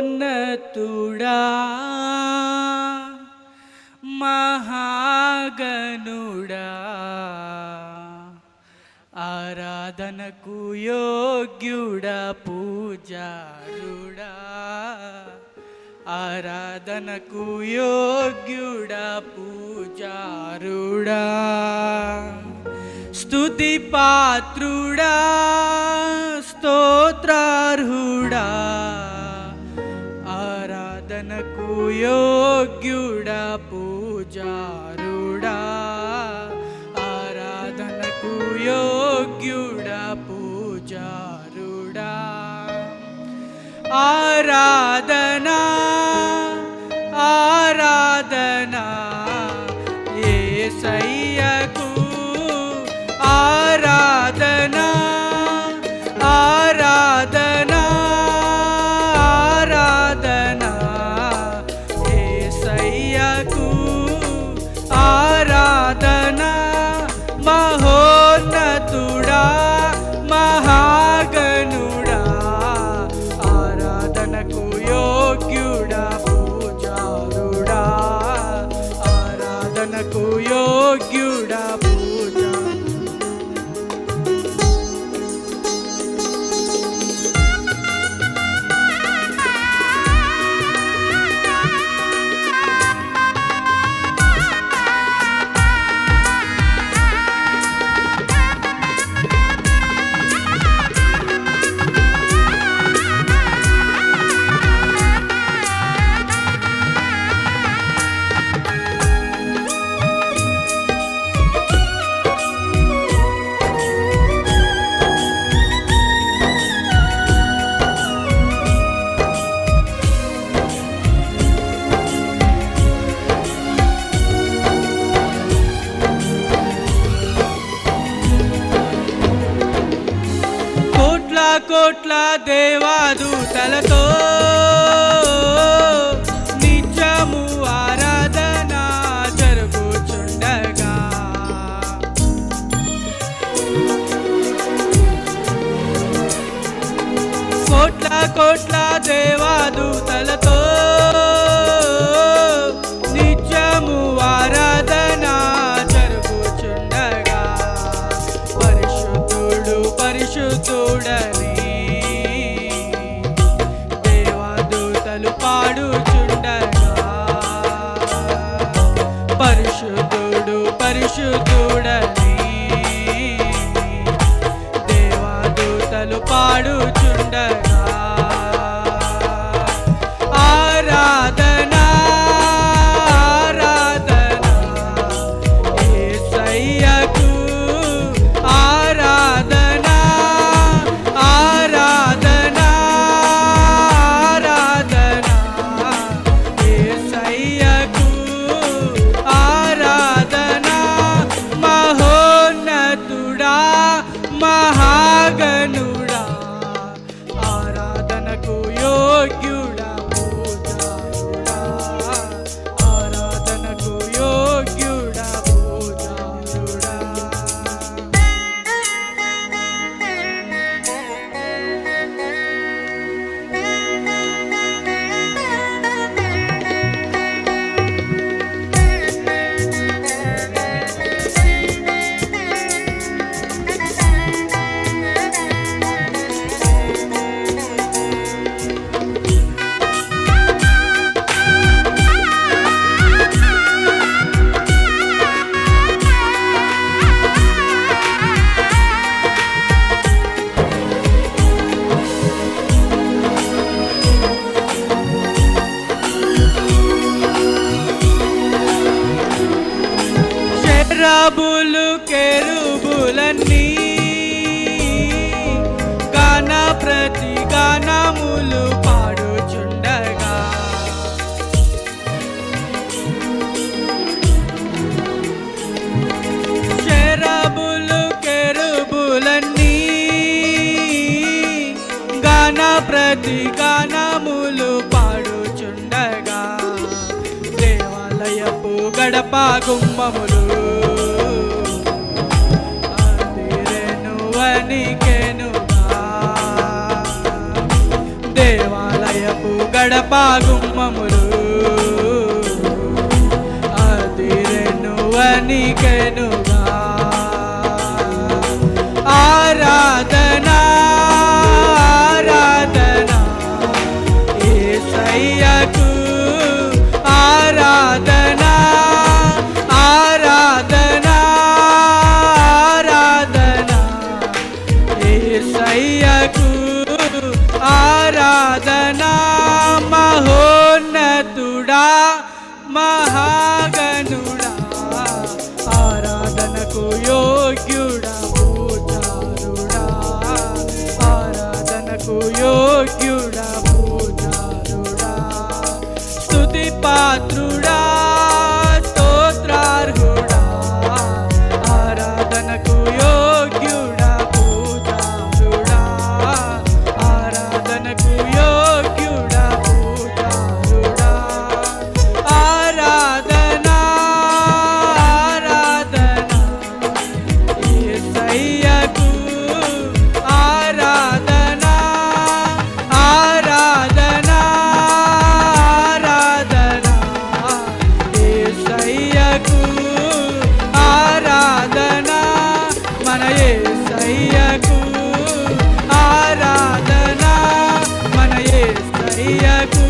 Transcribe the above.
మహోన్నతుడా మహాగనుడా ఆరాధనకు యోగ్యుడా పూజారుడా ఆరాధనకు యోగ్యుడా పూజారుడా స్తుతి పాత్రుడా స్తోత్రార్హుడా ఆరాధనకు యోగ్యుడా పూజారుడా ఆరాధనకు యోగ్యుడా పూజారుడా ఆరాధనా ఆరాధనా కోట్ల దేవాదూతలతో పాటలు పాడుచుండగా కెరుబులన్నీ గాన ప్రతి గానములు పాడుచుండగా. శరబులు కెరుబులన్నీ గాన ప్రతి గానములు పాడుచుండగా. దేవాలయపు గడప గుమ్మములు వణికెనుగా దేవాలయపు గడపాగుమ్మములు అదిరెను వణికెనుగా ఆరాధన yeah,